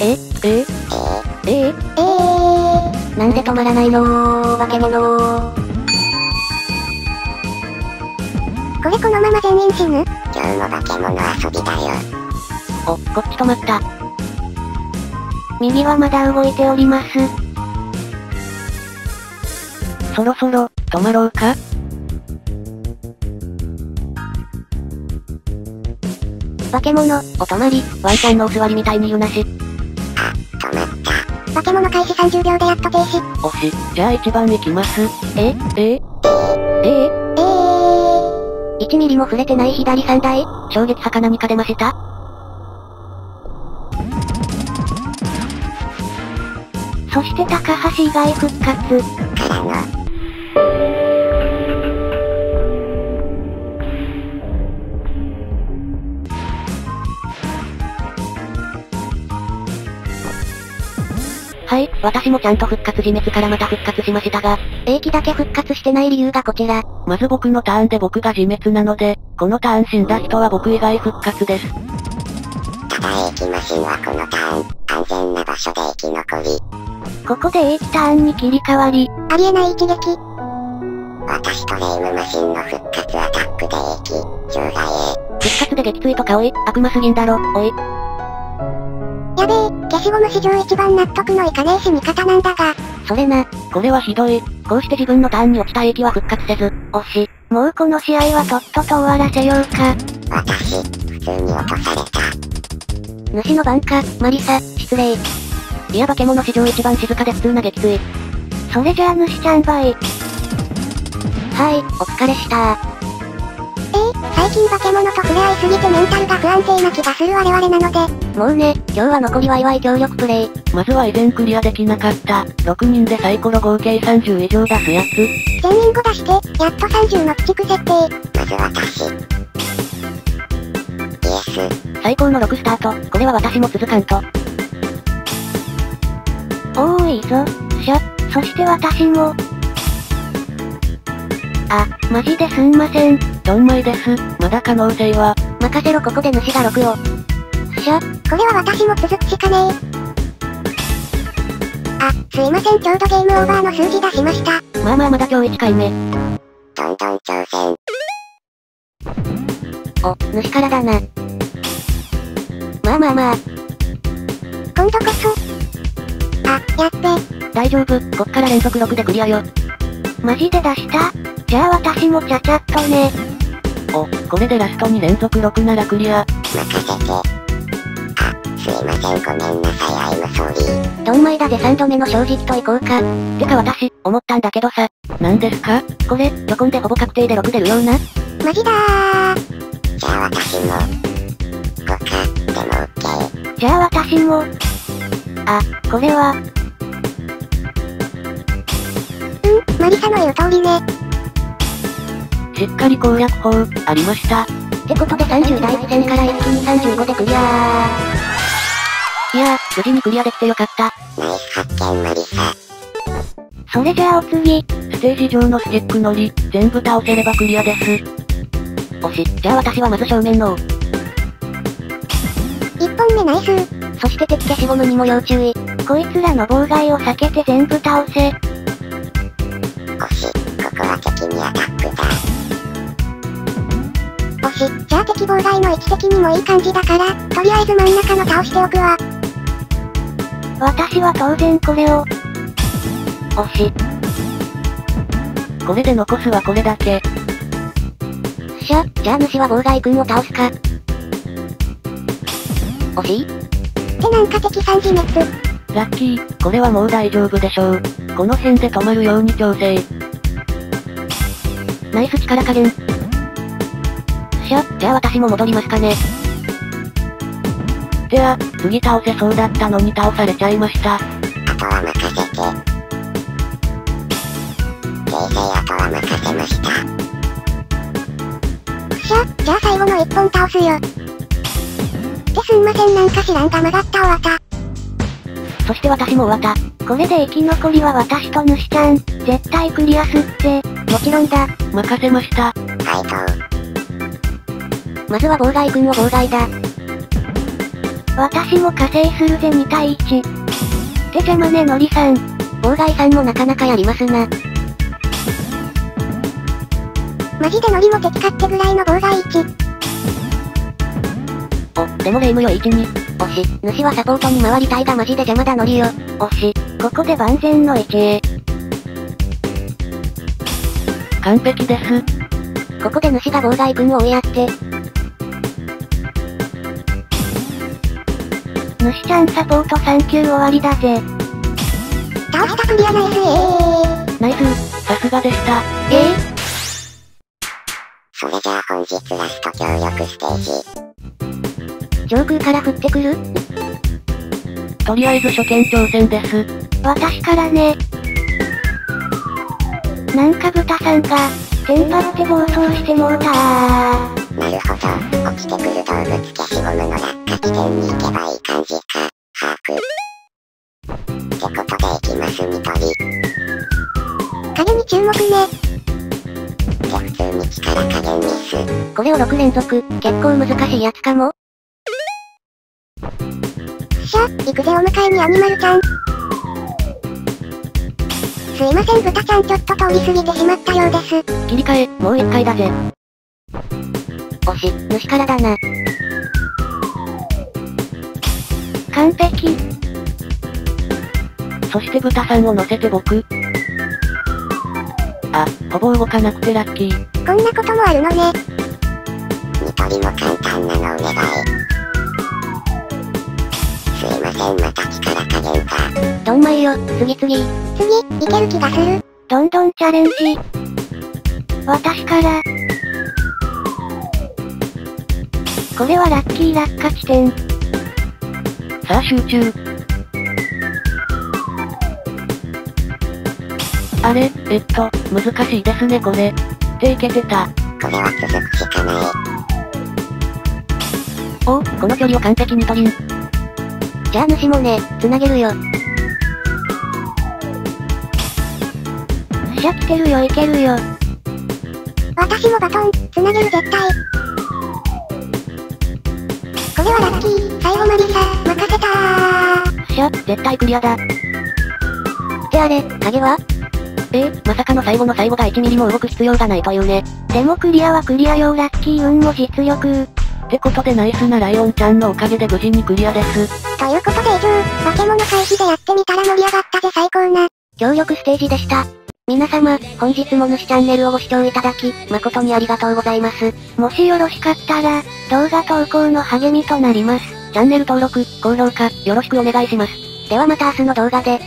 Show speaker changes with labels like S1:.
S1: ええええ
S2: えー、なんで止まらないの化け物これこのまま全員死ぬ
S3: 今日も化け物遊びだよ。
S1: お、こっち止まった。
S2: 右はまだ動いております。
S1: そろそろ、止まろうか
S2: 化け物、
S1: お止まり、ワンちゃんのお座りみたいに言うなし。
S2: 化け物開始30秒でやっと停止。
S1: 押し、じゃあ1番行きます。ええええ
S2: えー、1ミリも触れてない左3台？
S1: 衝撃波か何か出ました？
S2: そして高橋以外復活。
S3: からの、
S1: 私もちゃんと復活自滅からまた復活しましたが、
S2: 英気だけ復活してない理由がこちら。
S1: まず僕のターンで僕が自滅なので、このターン死んだ人は僕以外復活です。
S3: ただ駅マシンはこのターン、安全な場所で生き残り、
S2: ここで英気ターンに切り替わり、ありえない一撃。
S3: 私とレイムマシンの復活アタックで駅、場外へ。
S1: 復活で撃墜とかおい、悪魔すぎんだろ、おい。
S2: やべえ、消しゴム史上一番納得のいかねえ死に方なんだが、
S1: それな、これはひどい。こうして自分のターンに落ちた駅は復活せず、惜しい。
S2: もうこの試合はとっとと終わらせようか。
S3: 私、普通に落とされた。
S2: 主の番か、マリサ、失礼。
S1: いや化け物史上一番静かで普通な撃墜。
S2: それじゃあ主ちゃんばい。はい、お疲れしたえー、最近化け物と触れ合いすぎてメンタルが不安定な気がする我々なので、もうね、今日は残りワイワイ協力プレイ。
S1: まずは以前クリアできなかった、6人でサイコロ合計30以上出すやつ。
S2: 1000人後出して、やっと30の鬼畜設定。
S3: まず私。イエス、
S1: 最高の6スタート、これは私も続かんと。
S2: おーいいぞ、しゃ、そして私も。あ、マジですんません。
S1: ドンマイです。まだ可能性は、
S2: 任せろここで主が6を。しゃ、これは私も続くしかねえ。あ、すいませんちょうどゲームオーバーの数字出しました。
S1: まあまあまだ今日1回目。
S3: どんどん挑戦。
S2: お、主からだな。まあまあまあ。今度こそ。あ、やっべ。
S1: 大丈夫、こっから連続6でクリアよ。
S2: マジで出した？じゃあ私もちゃちゃっとね。
S1: お、これでラストに連続6ならクリア。
S3: 任せて。あ、すいませんごめんなさい、I'm sorry。
S2: ドンマイだぜ3度目の正直といこうか。
S1: てか私、思ったんだけどさ。何ですか？これ、ヨコンでほぼ確定で6出るような？
S2: マジだー。
S3: じゃあ私も。5か、でも OK。
S2: じゃあ私も。あ、これは？うん、マリサの言う通りね。
S1: しっかり攻略法、ありました。
S2: ってことで30第1戦から一気に35でクリア
S1: いやー、無事にクリアできてよかった。
S3: ナイス発見マリサ。
S2: それじゃあお次。
S1: ステージ上のスティック乗り、全部倒せればクリアです。おし、じゃあ私はまず正面の
S2: 1本目ナイスそして敵消しゴムにも要注意。こいつらの妨害を避けて全部倒せ。ゃあ敵妨害の位置的にもいい感じだから、とりあえず真ん中の倒しておくわ。私は当然これを。おし、
S1: これで残すはこれだけ。
S2: しゃ、じゃあ主は妨害君を倒すか。
S1: 惜し？い
S2: ってなんか敵3自滅。
S1: ラッキー、これはもう大丈夫でしょう。この辺で止まるように調整。ナイス力加減。しゃ、じゃあ私も戻りますかね。てあ、次倒せそうだったのに倒されちゃいました。
S3: あとは任せて。訂正あとは任せました。
S2: しゃ、じゃあ最後の1本倒すよ。ってすんませんなんか知らんが曲がったおわた。
S1: そして私も終わった。
S2: これで生き残りは私と主ちゃん。絶対クリアすって。もちろんだ。
S1: 任せました。
S3: ファイト
S2: まずは妨害君を妨害だ。私も加勢するぜ2対1。って邪魔ねのりさん。
S1: 妨害さんもなかなかやりますな。
S2: マジでノリも敵かってぐらいの妨害1。
S1: お、でもレイムよ1に。押し、主はサポートに回りたいがマジで邪魔だノリよ。押し、
S2: ここで万全の 1A。
S1: 完璧です。ここで主が妨害君を追いやって。
S2: 主ちゃんサポート3級終わりだぜ。倒したクリアナイスえ
S1: ー。ナイス、さすがでした。
S2: え？ー
S3: それじゃあ本日ラスト協力ステー
S1: ジ。上空から降ってくる？とりあえず初見挑戦です。
S2: 私からね。なんか豚さんが、テンパって暴走してもうた
S3: なるほど、落ちてくる動物消しゴムの落下地点に行けばいい感じか、把握。ってことで行きます緑。
S2: 影に注目ね。
S3: 普通に力加減ミス。
S1: これを6連続、結構難しいやつかも？
S2: しゃ、行くぜお迎えにアニマルちゃん。すいません豚ちゃんちょっと通り過ぎてしまったようです。
S1: 切り替え、もう一回だぜ。押し、主からだな。
S2: 完璧。
S1: そして豚さんを乗せて僕。あ、ほぼ動かなくてラッキー。
S2: こんなこともあるのね。
S3: ニトリも簡単なのお願い。すいませんまた力加減か。
S1: どんまいよ、次次。次、
S2: いける気がする。どんどんチャレンジ。私から。これはラッキー落下地点。
S1: さあ集中。あれ、えっと、難しいですねこれ。っていけてた。
S3: これは続くしかない。
S1: おこの距離を完璧に取りん。じゃあ主もね、繋げるよ。
S2: しゃ来てるよいけるよ。私もバトン、繋げる絶対。これはラッキー、最後までさ、任せた
S1: ー。しゃ、絶対クリアだ。ってあれ、影は？えー、まさかの最後の最後が1ミリも動く必要がないというね。
S2: でもクリアはクリアよラッキー運も実力。
S1: ってことでナイスなライオンちゃんのおかげで無事にクリアです。
S2: ということで以上、化け物回避でやってみたら盛り上がったぜ最高な。
S1: 協力ステージでした。皆様、本日も主チャンネルをご視聴いただき、誠にありがとうございます。
S2: もしよろしかったら、動画投稿の励みとなります。
S1: チャンネル登録、高評価、よろしくお願いします。ではまた明日の動画で。